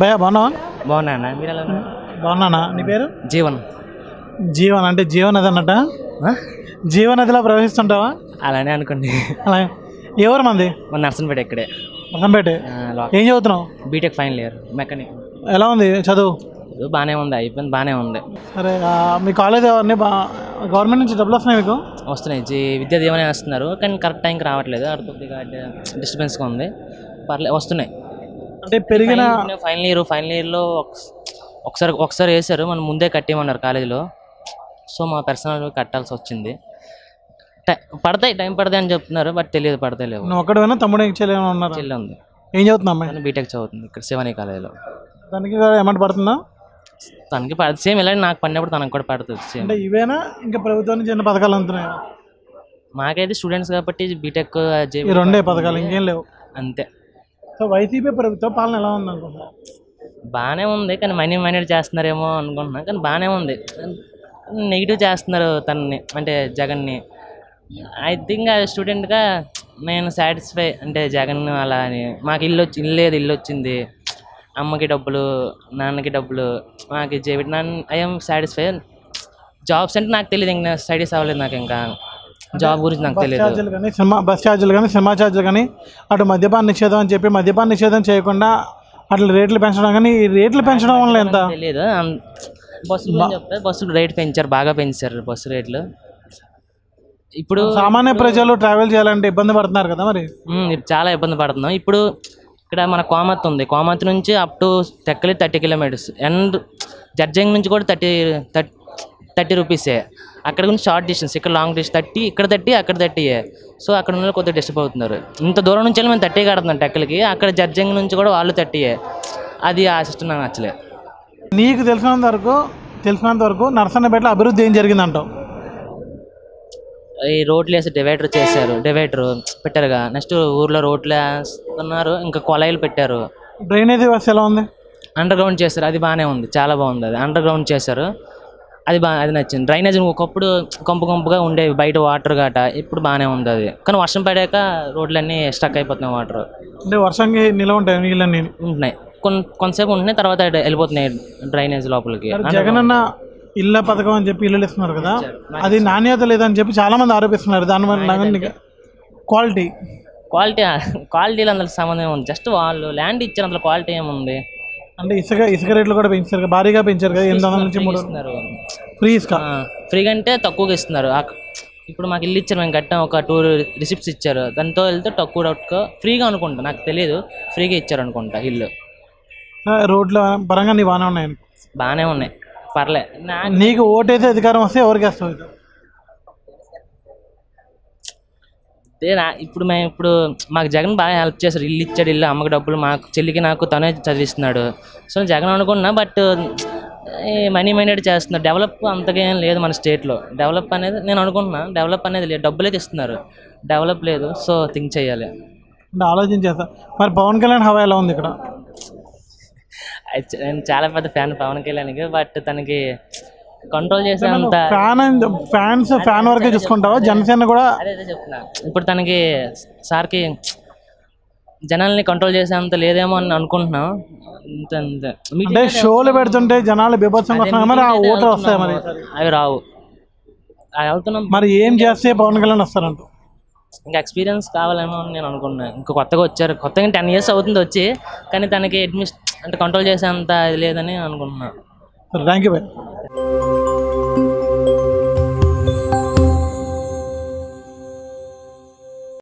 భయ బాగున్నావా? బాగున్నా అన్న. మీరు ఎలా బాగున్నానా? నీ పేరు? జీవన్. జీవన్ అంటే జీవనది అన్నట్ట? జీవనదిలో ప్రవహిస్తుంటావా? అలానే అనుకోండి. అలా ఎవరు మంది మన నర్సన్పేట ఇక్కడే. లో- ఏం చదువుతున్నావు? B Tech final year mechanic. ఎలా ఉంది చదువు? బాగానే ఉంది అయిపోయింది బాగానే ఉంది. సరే మీ కాలేజ్ అన్నీ బా గవర్నమెంట్ నుంచి డబ్బులు వస్తున్నాయి మీకు? వస్తున్నాయి. జీ విద్యా దీవెన వేస్తున్నారు కానీ కరెక్ట్ టైంకి రావట్లేదు. అక్కడ కొద్దిగా డిస్టర్బెన్స్గా ఉంది. పర్లేదు వస్తున్నాయి. అంటే పెరిగిన ఫైనల్ ఇయర్ ఫైనల్ ఇయర్లో ఒకసారి ఒకసారి వేశారు మనం ముందే కట్టేయమన్నారు కాలేజీలో. సో మా పర్సనల్ కట్టాల్సి వచ్చింది. టై- పడతాయి టైం పడతాయి అని చెప్తున్నారు బట్ తెలియదు పడతాయి లేవు. ఒక్కడివైనా తమ్ముడు చెల్లెలు ఉన్నారు చెల్లి ఉంది ఏం చదువుతున్నావు అమ్మాయి? బీటెక్ చదువుతుంది ఇక్కడ శివాని కాలేజీలో. దానికి అమౌంట్ పడుతుందా? తనకి పడుతుంది సేమ్ ఇలా నాకు పడినప్పుడు తనకు కూడా పడుతుంది సేమ్ అంటే ఇవేనా? ఇంకా ప్రభుత్వం నుంచి ఎన్ని పథకాలు అందుతున్నాయి మాకైతే స్టూడెంట్స్ కాబట్టి బీటెక్ రెండే పథకాలు ఇంకేం లేవు. అంతే. సో వైసీపీ ప్రభుత్వ పాలన ఎలా ఉంది అనుకుంటున్నారు బాగానే ఉంది కానీ మనీ మైనడ్ చేస్తున్నారేమో అనుకుంటున్నాను కానీ బాగానే ఉంది. నెగిటివ్ చేస్తున్నారు తనని అంటే జగన్ని. ఐ థింక్ స్టూడెంట్గా నేను సాటిస్ఫై అంటే జగన్ అలా అని. మాకు ఇల్లు వచ్చి ఇల్లు లేదు ఇల్లు వచ్చింది. అమ్మకి డబ్బులు నాన్నకి డబ్బులు మాకు చేపి నన్ను ఐఎమ్ సాటిస్ఫై. జాబ్స్ అంటే నాకు తెలియదు ఇంకా స్టడీస్ అవ్వలేదు నాకు ఇంకా. జాబ్ గురించి నాకు తెలియదు కానీ సినిమా బస్ ఛార్జీలు కానీ సినిమా ఛార్జీలు కానీ అటు మద్యపాన నిషేధం అని చెప్పి మద్యపాన నిషేధం చేయకుండా అట్లా రేట్లు పెంచడం కానీ ఈ రేట్లు పెంచడం వల్ల ఎంత? తెలియదు అం- బస్సు గురించి చెప్తే బస్సు రేట్ పెంచారు బాగా పెంచారు బస్సు రేట్లు. ఇప్పుడు సామాన్య ప్రజలు ట్రావెల్ చేయాలంటే ఇబ్బంది పడుతున్నారు కదా మరి? చాలా ఇబ్బంది పడుతున్నాం. ఇప్పుడు ఇక్కడ మన కోమత్ ఉంది. కోమత్ నుంచి up to Tekkali thirty kilometres and judging నుంచి కూడా థర్టీ థర్టీ రూపీసే. అక్కడ నుంచి షార్ట్ డిస్టెన్స్ ఇక్కడ లాంగ్ డిస్టెన్స్ థర్టీ ఇక్కడ థర్టీ అక్కడ థర్టీయే. సో అక్కడ ఉన్న కొద్దిగా డిస్టర్బ్ అవుతున్నారు. ఇంత దూరం నుంచి వెళ్ళి మేము థర్టీ కడుతున్నాం టెక్కలకి. అక్కడ జడ్జింగ్ నుంచి కూడా వాళ్ళు థర్టీయే. అది ఆ సిస్టమ్ నాకు నచ్చలేదు నీకు తెలిసినంత వరకు తెలిసినంత వరకు నర్సన్నపేటలో అభివృద్ధి ఏం జరిగిందంటావు? ఈ రోడ్లు వేసి డివైడర్ చేశారు. డివైడర్ పెట్టారుగా. నెక్స్ట్ ఊర్లో రోడ్లు వేస్తున్నారు. ఇంకా కొలాయిలు పెట్టారు. డ్రైనేజీ వ్యవస్థ ఎలా ఉంది? అండర్ గ్రౌండ్ చేశారు. అది బాగానే ఉంది. చాలా బాగుంది. అది అండర్ గ్రౌండ్ చేశారు. అది బాగా అది నచ్చింది. డ్రైనేజ్ ఒకప్పుడు కొంపు కొంపుగా ఉండేవి బయట వాటర్ గట ఇప్పుడు బాగానే ఉంది అది. కానీ వర్షం పడాక రోడ్లన్నీ స్టక్ అయిపోతున్నాయి వాటర్. అంటే వర్షంకి నిలవ ఉంటాయి? నీళ్ళని ఉంటున్నాయి. కొన్ కొంతసేపు ఉంటున్నాయి తర్వాత వెళ్ళిపోతున్నాయి డ్రైనేజ్ లోపలికి. జగన్ అన్న ఇళ్ళ పథకం అని చెప్పి ఇల్లు ఇస్తున్నారు కదా అది నాణ్యత లేదని చెప్పి చాలా మంది ఆరోపిస్తున్నారు దానివల్ల క్వాలిటీ? క్వాలిటీ క్వాలిటీలో అందులో సంబంధం ఉంది జస్ట్ వాళ్ళు ల్యాండ్ ఇచ్చారు అందులో క్వాలిటీ ఏముంది? అంటే ఇసుక ఇసుక రేట్లు కూడా పెంచారు కదా భారీగా పెంచారు కదా ఎనిమిది వందల నుంచి మూడు ఫ్రీ ఇసుక ఫ్రీగా అంటే తక్కువగా ఇస్తున్నారు. ఇప్పుడు మాకు ఇల్లు ఇచ్చారు మేము కట్టాం ఒక టూ రిసిప్ట్స్ ఇచ్చారు. దాంతో వెళ్తే తక్కువ డౌట్గా ఫ్రీగా అనుకుంటా నాకు తెలియదు ఫ్రీగా ఇచ్చారు అనుకుంటా ఇల్లు. రోడ్ల పరంగా నీ బాగానే ఉన్నాయి. బాగానే ఉన్నాయి. పర్లే. నీకు ఓటేసి అధికారం వస్తే ఎవరికి నా ఇప్పుడు మేము ఇప్పుడు మాకు జగన్ బాగా హెల్ప్ చేశారు ఇల్లు ఇచ్చాడు ఇల్లు అమ్మకి డబ్బులు మాకు చెల్లికి నాకు తనే చదివిస్తున్నాడు. సో జగన్ అనుకున్నా బట్ మనీ మైండెడ్ చేస్తున్నారు. డెవలప్ అంతగా ఏం లేదు మన స్టేట్లో. డెవలప్ అనేది నేను అనుకుంటున్నా డెవలప్ అనేది లేదు. డబ్బులు అయితే ఇస్తున్నారు డెవలప్ లేదు. సో థింక్ చేయాలి. అంటే ఆలోచించేస్తా మరి పవన్ కళ్యాణ్ హవా ఎలా ఉంది ఇక్కడ? నేను చాలా పెద్ద ఫ్యాన్ పవన్ కళ్యాణ్కి బట్ తనకి కంట్రోల్ చేసే అంత ఫ్యాన్ ఫ్యాన్స్ ఫ్యాన్ వరకే చూసుకుంటావా? జనసేన కూడా అదే చెప్తున్నా. ఇప్పుడు తనకి సార్కి జనాల్ని కంట్రోల్ చేసే అంత లేదేమో అని అనుకుంటున్నాం. అంతే అంతే. అంటే షోలు పెడుతుంటే జనాలు మరి ఆ ఓటర్ వస్తాయి మరి. అవి రావు. వెళ్తున్నాం. మరి ఏం చేస్తే పవన్ కళ్యాణ్ వస్తారంట? ఇంకా ఎక్స్పీరియన్స్ కావాలేమో అని నేను అనుకున్నాను ఇంకా కొత్తగా వచ్చారు. కొత్తగా టెన్ ఇయర్స్ అవుతుంది వచ్చి కానీ తనకి అడ్మిషన్ అంటే కంట్రోల్ చేసే అంత ఇది లేదని అనుకుంటున్నాను థ్యాంక్ యూ